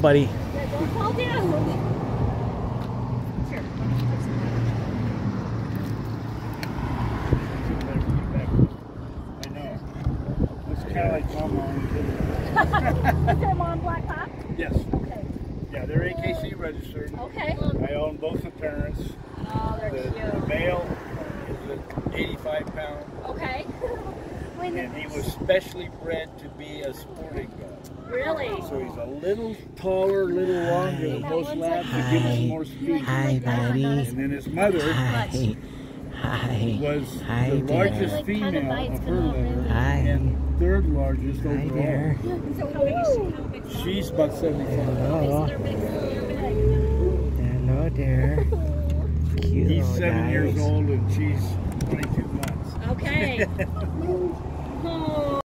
buddy. Don't fall down. Sure. I know. It's kind of like mama on Is there mom black pop? Yes. Okay. Yeah, they're AKC registered. Okay. I own both the parents. Oh, they're The, the male is at 85 pounds, Okay. And he was specially bred to be a sporting dog. really? So he's a little taller, a little longer than most labs to give us more speed. Hi, buddy. And then his mother Hi. Hi. was Hi the there. largest Like, kinda female of her litter Hi. and third largest Hi overall. there. So how big is she? How big is she? She's about 75. Hello. They're Hello there. Cute He's little seven years old and she's 22 months. Okay.